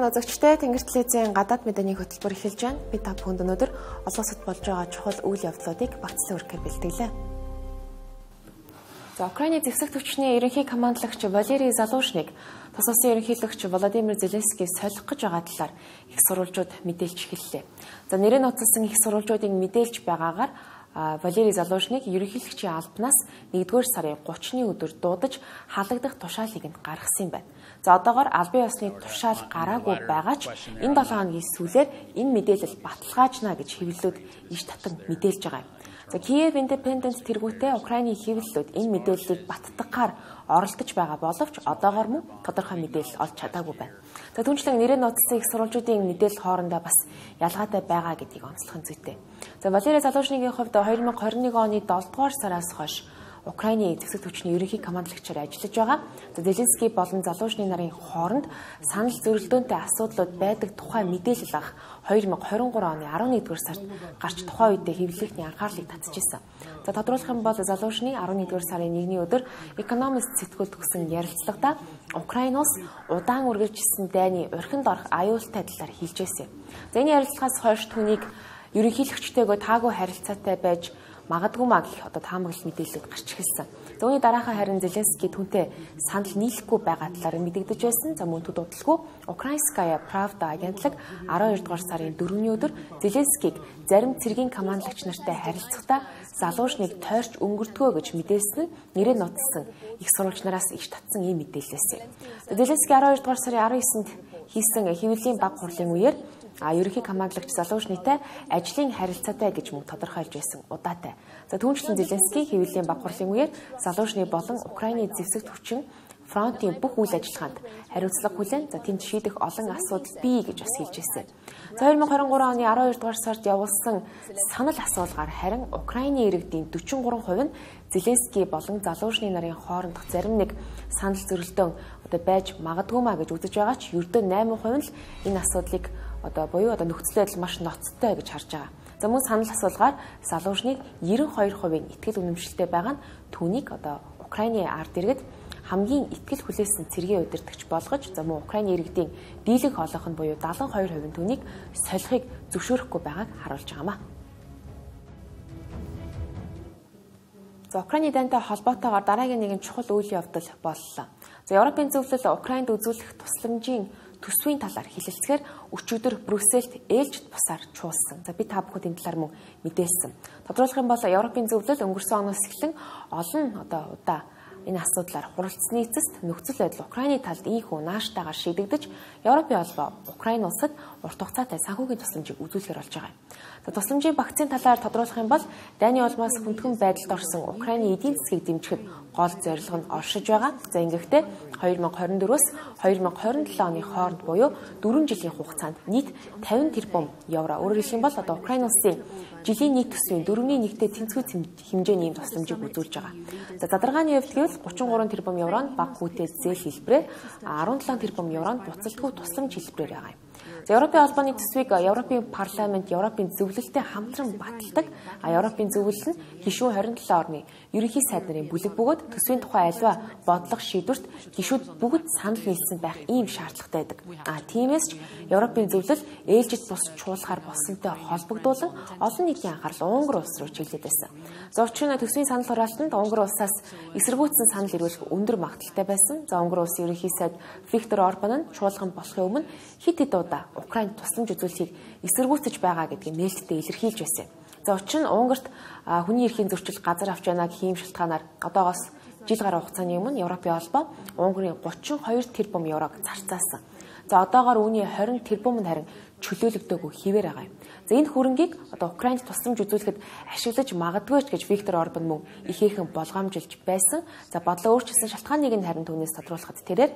бацхан үзэгчтэй Тэнгэр телевизийн гадаад мэдээний хөтөлбөр эхэлж байна. Би та бүхэнд өнөөдөр олон улсад болж байгаа чухал үйл явдлуудыг багцлан өргөхөөр бэлтгэлээ. За Украины зэвсэг төвчний ерөнхий командлагч Валерий Залушныг тус улсын ерөнхийлөгч Владимир Зеленский солих гэж байгаа талаар их сурвалжууд мэдээлж эхэллээ. За нэрээ нуцсан их сурвалжуудыг мэдээлж байгаагаар Валерий Залушныг ерөнхийлөгчийн албанаас 1-р сарын 30-ны өдөр дуудаж халагдах тушаалыг нь гаргасан юм байна. За одоогоор албан ёсны тушаал гараагүй байгаа ч энэ 7 хоногийн сүүлээр энэ мэдээлэл баталгаажна гэж хэвлэлүүд иш татан мэдээлж байгаа юм. За Kiev Independent тэргүүтээ Украины хэвлэлүүд энэ мэдээллийг баттгахаар оролдож байгаа боловч одоогоор мөн тодорхой мэдээлэл олж чадаагүй байна. За түнчлэн нэрээ нууцсан их сурвалжуудын мэдээлэл хоорондоо бас ялгаатай байгаа гэдгийг онцлох зүйтэй. За Валерий Залушныгийн хувьд 2021 оны 7 дугаар сараас хойш Украины зэвсэг түвшний ерөнхий командлагчаар ажиллаж байгаа. Зеленский болон залуучны нарын хооронд санал зөрөлдөөнтэй асуудлууд байдаг тухай мэдээлэл авах 2023 оны 11-р сард гарч тухайн үедээ хэвлэлийн анхаарлыг татчихсан. За тодруулах юм бол залуучны 11-р сарын 1-ний өдөр Economist сэтгүүлд өгсөн ярилцлагада Украинаас удаан үргэлжилсэн дайны урхинд орох аюултай талаар хэлжээсэн. За энэ ярилцлагаас хойш түүнийг ерөнхийлөгчтэйгөө таагүй харилцаатай байж магадгүй маа гэх одоо таамаглал мэдээлэлүүд гарч. За үүний дараахан харин Зеленский түүнтэй санал нийлэхгүй байгаа талаар мэдэгдэж байсан. За мөн төдөлгүй Украинская Правда агентлаг 12 дугаар сарын 4-ний өдөр Зеленскийг зарим цэргийн командлагч нартай харилцахдаа залуучныг тойрч өнгөртгөө гэж мэдээлсэн нь нэрээ нотсон их сурвалжнараас иш татсан ийм мэдээлэлээс. Зеленский 12 дугаар сарын 19-нд хийсэн хэвлэлийн баг хурлын үеэр а ерөнхий командлагч залуучнытай ажлын харилцаатай гэж мөн тодорхойлж байсан удаатай. За түүнчлэн Зеленский хэвлэлийн баг хурлын үеэр залуучны болон Украины зэвсэг төвчин фронтын бүх үйл ажиллагаанд хариуцлага хүлээн за тэнд шийдэх олон асуудал бий гэж бас хэлж ирсэн. За 2023 оны 12 дугаар сард явуулсан санал асуулгаар харин Украины иргэдийн 43% нь Зеленский болон залуучны нарын хоорондох зарим нэг санал зөрөлдөөн одоо байж магадгүй маа гэж үзэж байгаа ч ердөө 8% нь л энэ асуудлыг одоо буюу одоо нөхцөл байдал маш ноцтой гэж харж байгаа. За мөн санал асуулгаар залуучныг 92%-ийн ихтгэл үнэмшилтэй байгаа нь түүнийг одоо Украины ард иргэд хамгийн ихтгэл хүлээсэн цэргийн удирдагч болгож за мөн Украины иргэдийн дийлэнх олонх нь буюу 72% нь түүнийг солихыг зөвшөөрөхгүй байгааг харуулж байгаамаа. За Украины дантай холбоотойгоор дараагийн нэгэн чухал үйл явдал боллоо. За Европын зөвлөл Украинд үзүүлэх тусламжийн төсвийн талаар хэлэлцгээр өчигдөр Брюссельд ээлжид бусаар чуулсан. За би та бүхэнд энэ талаар мөн мэдээлсэн. Тодруулах юм бол Европын зөвлөл өнгөрсөн оноос эхлэн олон одоо удаа энэ асуудлаар хуралцсны эцэст нөхцөл байдал Украины талд ийхүү нааштайгаар шийдэгдэж Европын холбоо Украин улсад урт хугацаатай санхүүгийн тусламжийг үзүүлэхээр болж байгаа юм. За тусламжийн багцын талаар тодруулах юм бол дайны улмаас хүндхэн байдалд орсон Украины эдийн засгийг дэмжихэд гол зорилго нь оршиж байгаа. За ингэхдээ 2024-өөс 2027 оны хооронд буюу 4 жилийн хугацаанд нийт 50 тэрбум евро. Өөрөөр хэлэх юм бол одоо Украин улсын жилийн нийт төсвийн 4-ний 1-тэй тэнцвэр хэмжээний ийм тусламжийг үзүүлж байгаа. За задаргааны хувьд гэвэл 33 тэрбум евро нь баг хүүтэй зээл хэлбэрээр 17 тэрбум евро нь буцалтгүй тусламж хэлбэрээр байгаа юм. За Европын холбооны төсвийг Европын парламент Европын зөвлөлтөд хамтран баталдаг. А Европын зөвлөл нь гишүүн 27 орны ерөнхий сайд нарын бүлэг бөгөөд төсвийн тухай альва бодлого шийдвэрт гишүүд бүгд санал нийлсэн байх ийм шаардлагатай байдаг. А тиймээс ч Европын зөвлөл ээлжид бус чуулахаар болсонтой холбогдуулан олон нийтийн анхаарал Унгар улс руу чиглээд байсан. За учир нь төсвийн санал хураалтанд Унгар улсаас эсэргүүцсэн санал ирүүлэх өндөр магадaltaй байсан. За Унгар улсын ерөнхий сайд Виктор Орбан нь чуулган болохын өмнө хит хит удаа Украинд тусламж үзүүлэхийг эсэргүүцэж байгаа гэдгийг нээлттэй илэрхийлж байсан. За учир нь Унгарт хүний эрхийн зөрчил газар авч яана гэх юм шалтгаанаар одоогоос жил гаруй хугацааны өмнө Европын холбоо Унгарийн 32 тэрбум еврог зарцаасан. За одоогоор үүний 20 тэрбум нь харин чөлөөлөгдөөгүй хിവэр байгаа юм. За энэ хөрөнгийг одоо Украинд тусламж үзүүлэхэд ашиглаж магадгүй ч гэж Виктор Орбан мөн ихээхэн болгоомжилж байсан. За бодлоо өөрчилсөн шалтгааныг нь харин түүнээс тодруулахад тэрээр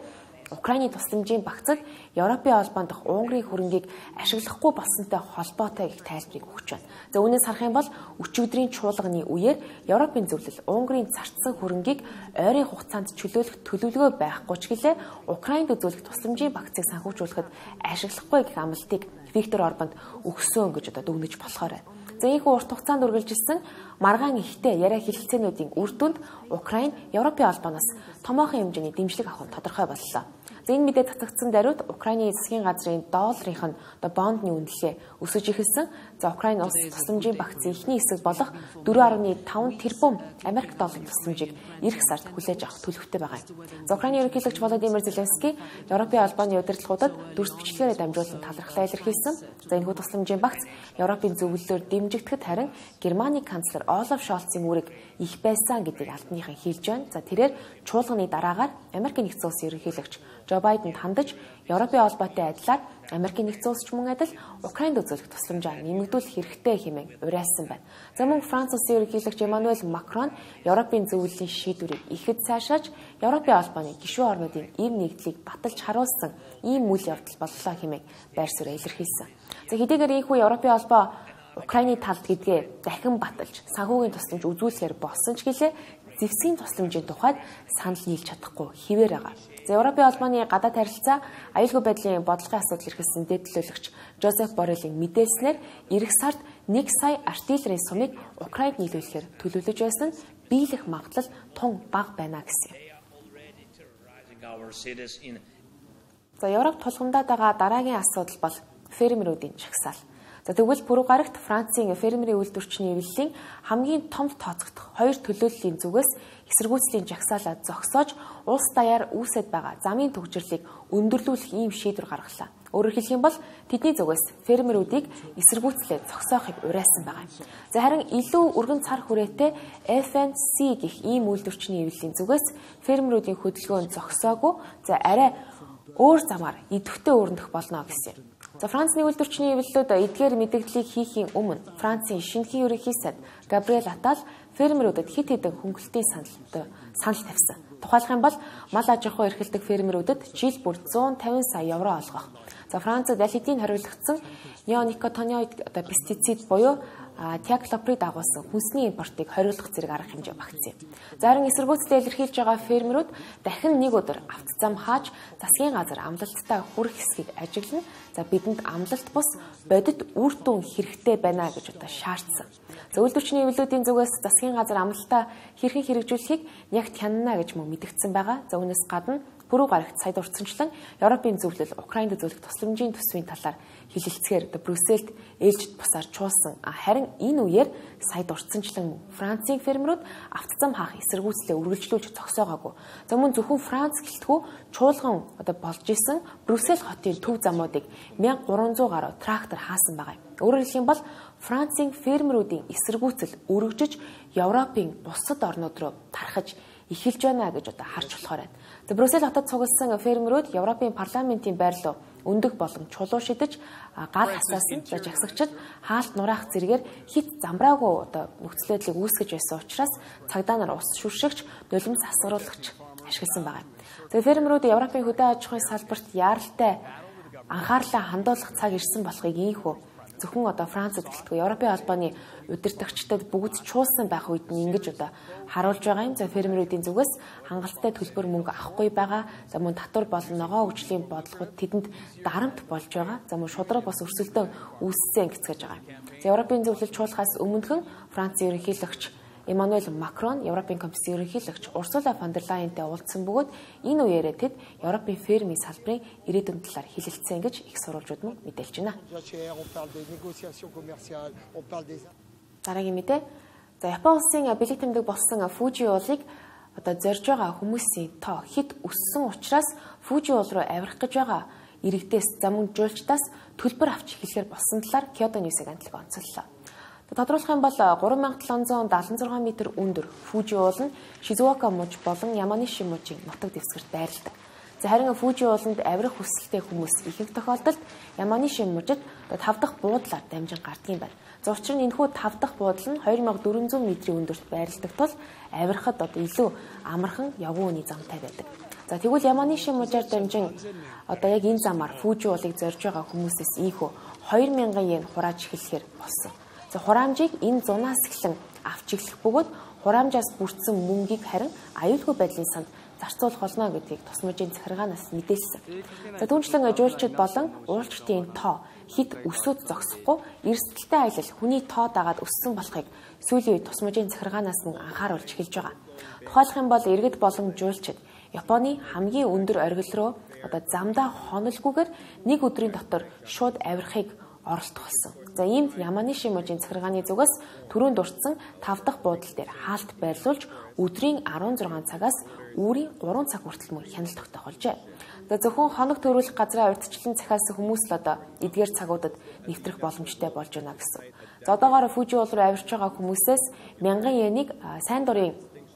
Украины тусламжийн багцад Европын холбоонд дах Унгарын хөрөнгийг ашиглахгүй болсонтой холбоотой их тайлбарыг өгч байна. За үүнээс харах юм бол өчигдрийн чуулганы үеэр Европын зөвлөл Унгарын зарцсан хөрөнгийг ойрын хугацаанд чөлөөлөх төлөвлөгөө байхгүй ч гэлээ Украинд үзүүлэх тусламжийн багцыг санхүүжүүлэхэд ашиглахгүй гэх амлалтыг Виктор Орбанд өгсөн гэж одоо дүгнэж болохоор байна. За ийхүү урт хугацаанд үргэлжилсэн маргаан ихтэй яриа хэлэлцээнүүдийн үр дүнд Украин Европын албанаас томоохон хэмжээний дэмжлэг авах нь тодорхой боллоо. Энэ мэдээ татагдсан даруйд Украины засгийн газрын долларын бондны үнэлгээ өсөж эхэлсэн. За Украины улс тусламжийн багцын эхний хэсэг болох 4.5 тэрбум Америк доллар тусламжийг эх сард хүлээж авах төлөвтэй байгаа юм. За Украины ерөнхийлөгч Володимир Зеленский Европын албаны удирдлагуудад дүрс бичлэгээрээ дамжуулан талархлаа илэрхийлсэн. За энэ хүү тусламжийн багц Европын зөвлөлөөр дэмжигдэхэд харин Германы канцлер Олаф Шолцын үүрэг их байсан гэдгийг албаныхан хэлж байна. За тэрээр чуулганы дараагаар Америк нэгдсэн улсын ерөнхийлөгч Жо Байденд хандаж Европын холбоотой адилаар Америкийн нэгдсэн улс ч мөн адил Украинд үзүүлэх тусламжаа нэмэгдүүлэх хэрэгтэй хэмээн уриалсан байна. За мөн Франц улсын ерөнхийлөгч Эммануэль Макрон Европын зөвлөлийн шийдвэрийг ихэд сайшааж Европын холбооны гишүүн орнуудын эв нэгдлийг баталж харуулсан ийм үйл явдал боллоо хэмээн байр суурь илэрхийлсэн. За хэдийгээр ийхүү Европын холбоо Украины талд гэдгээ дахин баталж санхүүгийн тусламж үзүүлэхээр болсон ч гэлээ зэвсгийн тусламжийн тухайд санал нийлж чадахгүй хിവэр байгаа. За Европын холбооны гадаад харилцаа аюулгүй байдлын бодлогын асуудал эрхэлсэн дэвтлүүлэгч Жозеф Боррелийн мэдээлснээр эх сард 1 сая артиллерийн сумыг Украинд нийлүүлэхээр төлөвлөж байсан биелэх магадлал тун бага байна гэсэн юм. За Европ тулгамдаад байгаа дараагийн асуудал бол фермерүүдийн жагсаал. За тэгвэл пүрэв гарагт Францын фермерийн үйлдвэрчний эвлэлийн хамгийн том тооцогдох хоёр төлөөллийн зүгээс эсэргүүцлийн жагсаалаа зогсоож улс даяар үүсэт байгаа замын төгжрлийг өндөрлүүлэх ийм шийдвэр гаргалаа. Өөрөөр хэлэх юм бол тэдний зүгээс фермерүүдийг эсэргүүцлээ зогсоохыг уриалсан байгаа. За харин илүү өргөн цар хүрээтэй FNC гэх ийм үйлдвэрчний эвлэлийн зүгээс фермерүүдийн хөдөлгөөнд зогсоогүй за арай өөр замаар идэвхтэй өрнөх болно гэсэн юм. За Францны үйлдвэрчний эвлэлүүд эдгээр мэдээллийг хийхийн өмнө Францын шинэхэн ерөнхий сайд Габриэл Атал фермерүүдэд хит хитэн хөнгөлтийн санал санал тавьсан. Тухайлах юм бол мал аж ахуй эрхэлдэг фермерүүдэд жил бүр 150 сая евро олгох. За Францад аль хэдийн хариулагдсан неоникотиноид одоо пестицид буюу тиаклоприд агуулсан хүнсний импортыг хориглох зэрэг арга хэмжээ багтсан юм. Зарим эсэргүүцлээ илэрхийлж байгаа фермерүүд дахин нэг өдөр автозам хааж засгийн газар амлалттай хүрэх хэсгийг ажиглана. За бидэнд амлалт бус бодит үр дүн хэрэгтэй байна гэж одоо шаардсан. За үйлдвэрчний эвлүүдийн зүгээс засгийн газар амлалтаа хэрхэн хэрэгжүүлэхийг яг тянана гэж мөн мэдгдсэн байгаа. За үүнээс гадна Пүрэв гарагт сая дурдсанчлан Европын зөвлөл Украинд зөвлөх тусламжийн төсвийн талаар хилэлцгээр Брюсселд ээлжид бусаар чуулсан. Харин энэ үеэр сая дурдсанчлан Францын фермерүүд автозам хаах эсэргүүцлээ үргэлжлүүлж зогсоогоогүй. За мөн зөвхөн Франц гэлтгүү чуулган одоо болж исэн Брюссел хотын төв замуудыг 1300 гаруй трактор хаасан байгаа юм. Өөрөөр хэлэх юм бол Францын фермерүүдийн эсэргүүцэл өргөжөж Европын бусад орнууд руу тархаж эхэлж байна гэж одоо харж болохоор байна. За Брюссел хотод цугласан фермерүүд Европын парламентын байр руу өндөг болон чулуу шидэж гал хасаасан за жагсагчид хаалт нураах зэрэгээр хит замбраагүй одоо нөхцөл байдлыг үүсгэж байсан учраас цагдаа нар ус шүршигч нулимс асгаруулагч ашигласан байна. Тэгээ фермерүүд Европын хөдөө аж ахуйн салбарт яаралтай анхаарлаа хандуулах цаг ирсэн болохыг ийхүү зөвхөн одоо Францад гэлтгүй Европын албаны удирдагчдад бүгд чуулсан байх үед нь ингэж одоо харуулж байгаа юм. За фермерүүдийн зүгээс хангалттай төлбөр мөнгө авахгүй байгаа. За мөн татвар болон ногоо хөгжлийн бодлогод тэдэнд дарамт болж байгаа. За мөн шудраг бас өрсөлдөөн үүссэн гэцгэж байгаа. За Европын зөвлөл чуулгаас өмнөхөн Францын ерөнхийлөгч Эммануэль Макрон Европын комиссийн ерөнхийлөгч Урсула фон дер Лайентэй уулзсан бөгөөд энэ үеэрээ тэд Европын фермийн салбарын ирээдүйн талаар хэлэлцсэн гэж их сурвалжууд нь мэдээлж байна. Дараагийн мэдээ. За Япон улсын бэлэг тэмдэг болсон Фужи уулыг одоо зорж байгаа хүмүүсийн тоо хэд өссөн учраас Фужи уул руу авирах гэж байгаа иргэдээс замун жуулчдаас төлбөр авч эхлэхээр болсон талаар Кyoto News-ыг антлаг онцоллоо. Тодруулах юм бол 3776 м өндөр Фужи уул нь Шизуока муж болон Яманиши мужийн нутаг дэвсгэрт байрладаг. За харин Фужи ууланд авирах хүсэлтэй хүмүүс ихэнх тохиолдолд Яманиши мужид 5 дахь буудлаар дамжин гардаг юм байна. За учир нь энэхүү 5 дахь буудал нь 2400 м-ийн өндөрт байрладаг тул авирахад одоо илүү амархан явган үний замтай байдаг. За тэгвэл Яманиши мужаар дамжин одоо яг энэ замаар Фужи уулыг зорж байгаа хүмүүсээс ийхүү 2000 йен хурааж эхлэхээр болсон. За хураамжийг энэ зунаас эхлэн авч эхлэх бөгөөд хураамжаас бүрдсэн мөнгийг харин аюулгүй байдлын санд зарцуулах болно гэдгийг тусмажийн захиргаанаас мэдээлсэн. За түүнчлэн жуулчид болон уулчдын тоо хит өсөд зогсохгүй эрсдэлтэй аялал хүний тоо дагаад өссөн болохыг сүүлийн үед тусмажийн захиргаанаас мөн анхааруулж эхэлж байгаа. Тухайлах юм бол иргэд болон жуулчид Японы хамгийн өндөр оргил руу одоо замдаа хонолгүйгээр нэг өдрийн дотор шууд авирахыг оролдох болсон. За иймд Яманы Шиможийн захиргааны зүгээс түрүүнд дурдсан 5 дахь буудал дээр хаалт байрлуулж өдрийн 16 цагаас үүрийн 3 цаг хүртэл мөн хяналт тогтоох болжээ. За зөвхөн хоног төрүүлэх газраа урьдчилан захиалсан хүмүүс л одоо эдгээр цагуудад нэвтрэх боломжтой болж байна гэсэн. За одоогоор Фужи уул руу авирч байгаа хүмүүсээс мянган йеныг сайн дурын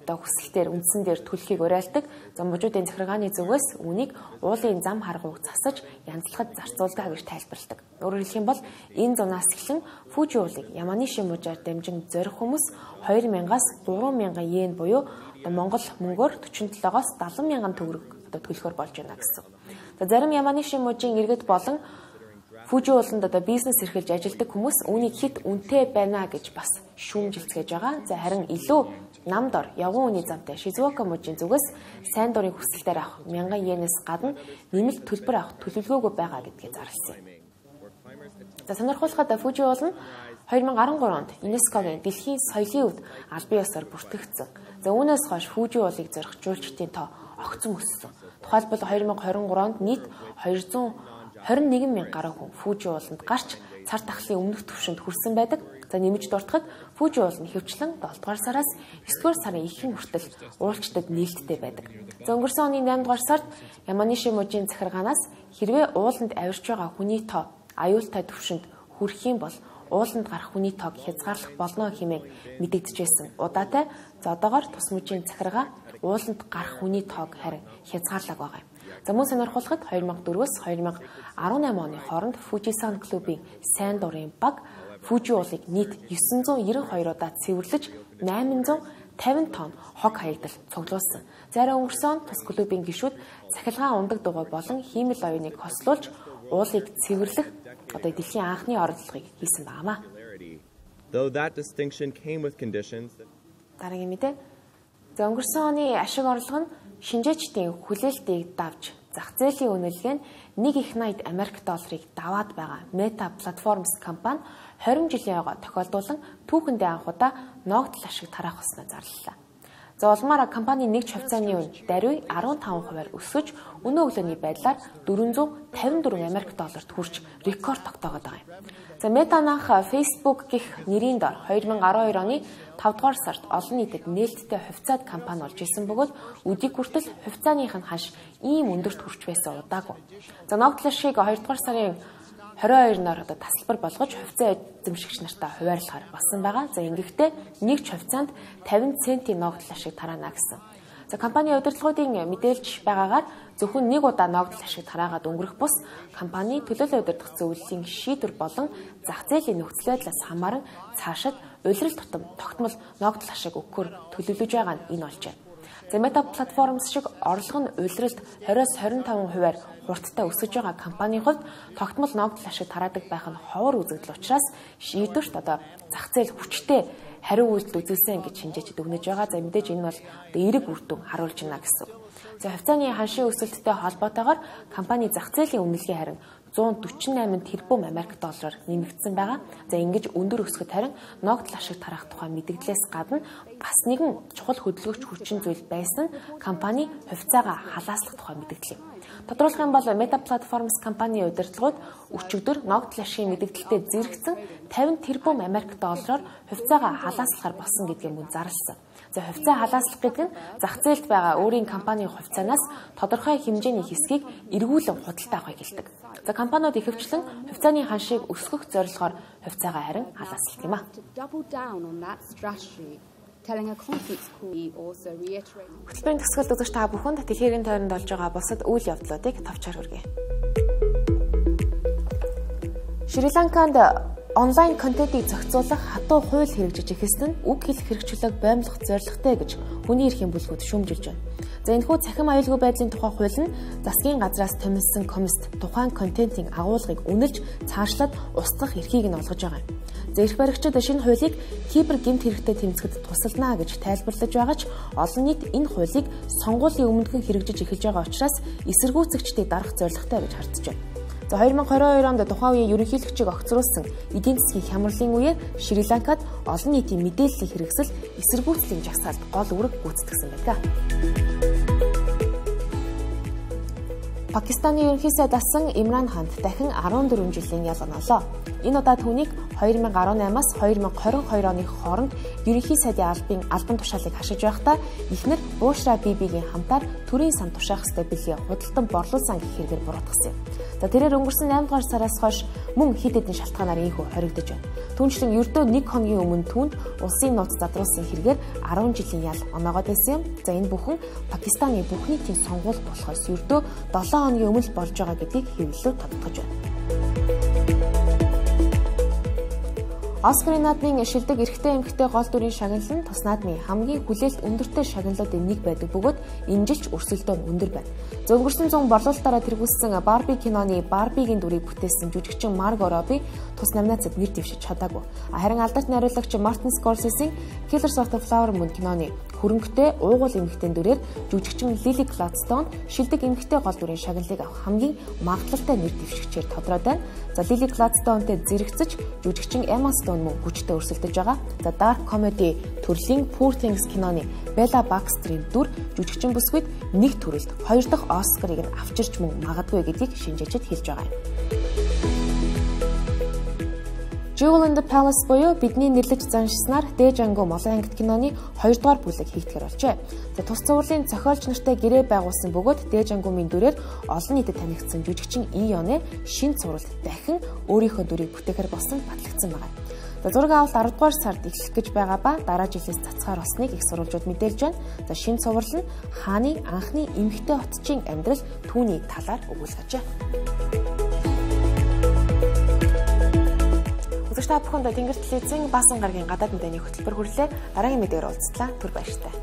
одоо хүсэлтээр үндсэн дээр төлөхийг уриалдаг. За мужуудын захиргааны зүгээс үүнийг уулын зам харгууг засаж янзлахад зарцуулдаг гэж тайлбарладаг. Өөрөөр хэлэх юм бол энэ зунаас эхлэн Фужи уулыг Яманы шимужаар дамжин зорих хүмүүс 2000-аас 3000 йен буюу Монгол мөнгөөр 47-оос 70 мянган төгрөг одоо төлөхөр болж байна гэсэн. За зарим Яманы шимужийн иргэд болон Фужи ууланд одоо бизнес эрхэлж ажилладаг хүмүүс үүнийг хит үнэтэй байна гэж бас шүүмжилцгээж байгаа. За харин илүү нам дор явган үний замтай Шизуока мужийн зүгээс сайн дурын хүсэлтээр авах 1000 йенээс гадна нэмэлт төлбөр авах төлөвлөгөөгүй байгаа гэдгийг зарласан юм. За сонирхолтой Фужи нь 2013 онд ЮНЕСКОгийн дэлхийн соёлын өвд албан ёсоор бүртгэгдсэн. За үүнээс хойш Фужи уулыг зорих жуулчдын тоо огцон өссөн. Тухайлбал 2023 онд нийт 221 мянган гаруй хүн Фужи ууланд гарч цар тахлын өмнөх түвшинд хүрсэн байдаг. За нэмж дуртахад Фужи уул нь хөвчлэн 7 дугаар сараас 9 дугаар сарын ихэнх хүртэл уулчдад нээлттэй байдаг. За өнгөрсөн оны 8 дугаар сард Яманиши мужийн захиргаанаас хэрвээ ууланд авирч байгаа хүний тоо аюултай түвшинд хүрэх юм бол ууланд гарах хүний тоог хязгаарлах болно хэмээн мэдэгдэжсэн. Удаатай за одоогоор тус мужийн захиргаа ууланд гарах хүний тоог харин хязгаарлаг байгаа юм. За мөн сонирхолтой 2004-өөс 2018 оны хооронд Fujisan клубын сайн дурын баг Fuji уулыг нийт 992 удаа цэвэрлэж 850 тонн хог хаягдал цуглуулсан. Зарим өнгөрсөн тус клубын гишүүд цахилгаан ундаг дугуй болон хиймэл оюуныг хослуулж уулыг цэвэрлэх одоо дэлхийн анхны оролдлогыг хийсэн байнамаа. Though that distinction came with conditions Дараагийн мэдээ За өнгөрсөн оны ашиг орлого нь шинжээчдийн хүлээлтийг давж зах зээлийн үнэлгээ нь 1 их 80 Америк долларыг даваад байгаа Meta Platforms компани 20 жилийн яваа тохиолдуулан түүхэндээ анх удаа ногдол ашиг тараах болсноо зарлалаа. За улмаараа компанийн нэг хувьцааны үн даруй 15%-аар өсөж өнөө өглөөний байдлаар 454 Америк долларт хүрч рекорд тогтоогод байгаа юм. За Метанах Facebook гих нэрийн дор 2012 оны 5 дугаар сард олон нийтэд нээлттэй хувьцаат кампани болж исэн бөгөөд өдийг хүртэл хувьцааных нь ханш ийм өндөрт хүрч байсан удаагүй. За ногдлол шиг 2 дугаар сарын 22-ноор одоо тасалбар болгож хувьцаа эзэмшигч нартаа хуваарлахаар болсон байгаа. За ингэхдээ нэг хувьцаанд 50 центийн ногдол ашиг тараана гэсэн. За компани удирдлагуудын мэдээлж байгаагаар зөвхөн нэг удаа ногдол ашиг тараагаад өнгөрөх бус компани төлөөлөл удирдах зөвлөлийн шийдвэр болон зах зээлийн нөхцөл байдлаас хамааран цаашид улирал тутам тогтмол ногдол ашиг өгөхөөр төлөвлөж байгаа нь энэ болжээ. За Meta Platforms шиг орлого нь улиралд 20-с 25 хувиар хурдтай өсөж байгаа компанийн хувьд тогтмол ногдол ашиг тараадаг байх нь ховор үзэгдэл учраас шийдвэрт одоо зах зээл хүчтэй хариу үйлдэл үзүүлсэн гэж шинжээчд өгнөж байгаа. За мэдээж энэ бол эерэг үр дүн харуулж байна гэсэн. За хувьцааны ханшийн өсөлттэй холбоотойгоор компани зах зээлийн үнэлгээ харин 148 тэрбум Америк доллараар нэмэгдсэн байгаа. За ингэж өндөр өсгөд харин ногдол ашиг тараах тухай мэдэгдлээс гадна бас нэгэн чухал хөдөлгөгч хүчин зүйл байсан компани хувьцаагаа халааслах тухай мэдэгдэл юм. Тодруулах юм бол Meta Platforms компани удирдлагууд өчигдөр ногдол ашигын мэдэгдэлтэд зэрэгцэн 50 тэрбум Америк доллараар хувьцаагаа халааслахаар болсон гэдгийг мөн зарласан. За хувьцаа халааслах гэдэг нь зах зээлд байгаа өөрийн компанийн хувьцаанаас тодорхой хэмжээний хэсгийг эргүүлэн худалдаа авахыг хэлдэг. За компаниуд ихэвчлэн хувьцааны ханшийг өсгөх зорилгоор хувьцаагаа харин халаасалт юм а. Хөтөлбөрийн төгсгөл үзэж та бүхэнд дэлхийн тойронд болж байгаа бусад үйл явдлуудыг товчоор хүргэе. Шри-Ланканд онлайн контентыг зохицуулах хатуу хууль хэрэгжиж эхэлсэн нь үг хэлэх хэрэгчлөөг боомлох зорилготой гэж хүний эрхийн бүлгүүд шүүмжилж байна. За энэхүү цахим аюулгүй байдлын тухай хууль нь засгийн газраас томилсон комист тухайн контентын агуулгыг үнэлж цаашлаад устгах эрхийг нь олгож байгаа юм. За эрх баригчид шинэ хуулийг кибер гэмт хэрэгтэй тэмцэхэд тусална гэж тайлбарлаж байгаа ч олон нийт энэ хуулийг сонгуулийн өмнөхөн хэрэгжиж эхэлж байгаа учраас эсэргүүцэгчдийг дарах зорилготой гэж харж байна. За 2022 онд тухайн үеийн ерөнхийлөгчийг огцруулсан эдийн засгийн хямралын үеэр Шри-Ланкад олон нийтийн мэдээллийн хэрэгсэл эсэргүүцлийн жагсаалд гол үүрэг гүйцэтгсэн байдаг. Пакистаны ерөнхий сайд асан Имран ханд дахин 14 жилийн ял онолоо. Энэ удаа түүнийг 2018-аас 2022 оны хооронд ерөнхий сайдын албан албан тушаалыг хашиж байхдаа эхнэр Буушра Бибигийн хамтаар төрийн сан тушаах ёстой билээ худалдан борлуулсан гэх хэрэгээр буруутгасан юм. За тэрээр өнгөрсөн 8 дугаар сараас хойш мөн хэд хэдэн шалтгаанаар ийхүү хоригдож байна. Түүнчлэн ердөө 1 хоногийн өмнө түүнд улсын нууц задруулсан хэрэгээр 10 жилийн ял оноогод байсан юм. За энэ бүхэн Пакистаны бүх нийтийн сонгуул болохоос ердөө 7 хоногийн өмнө болж байгаа гэдгийг хэвлэлөөр тодтогч байна. Оскарын наадмын шилдэг эрэгтэй эмэгтэй гол дүрийн шагналал нь тус наадмын хамгийн хүлээлт өндөртэй шагналуудын нэг байдаг бөгөөд энэ жилч өрсөлдөөн өндөр байна. За өнгөрсөн 100 борлуулалтаараа тэргүүлсэн Барби киноны Барбигийн дүрийг бүтээсэн жүжигчин Марго Роби тус номинацид нэр дэвшиж чадаагүй. Харин алдарт найруулагч Мартин Скорсесийн Killers of the Flower Moon киноны хөрөнгөтэй уугуул эмэгтэй дүрээр жүжигчин Лили Гладстон шилдэг эмэгтэй гол дүрийн шагналыг авах хамгийн магадлалтай нэр дэвшигчээр тодорхой байна. За Лили Гладстонтэй зэрэгцэж жүжигчин Emma Stone мөн хүчтэй өрсөлдөж байгаа. За dark comedy төрлийн Poor Things киноны Bella Baxter-ийн дүр жүжигчин бүсгүйд нэг төрөлд хоёр дахь Оскарыг нь авчирч мөн магадгүй гэдгийг шинжээчид хэлж байгаа юм. Jewel in the Palace буюу бидний нэрлэж заншснаар Дээжангу Молон ангит киноны 2 дугаар бүлэг хийгдгэр болжээ. За тус цувралын зохиолч нартай гэрээ байгуулсан бөгөөд Дээжангумын дүрээр олон нийтэд танигдсан жүжигчин Ионе шин цувралд дахин өөрийнхөө дүрийг бүтээхээр болсон батлагдсан байна. За зураг авалт 10 дугаар сард эхлэх гэж байгаа ба дараа жилээс цацгаар болсныг их сурвалжууд мэдээлж байна. За шин цуврал нь хааны анхны эмэгтэй хотчийн амьдрал түүний талаар өгүүлгэжээ. Үзэгч та бүхэнд Тэнгэр телевизийн баасан гарагийн гадаад мэдээний хөтөлбөр хүрлээ. Дараагийн мэдээгээр уулзтлаа. Түр баяртай.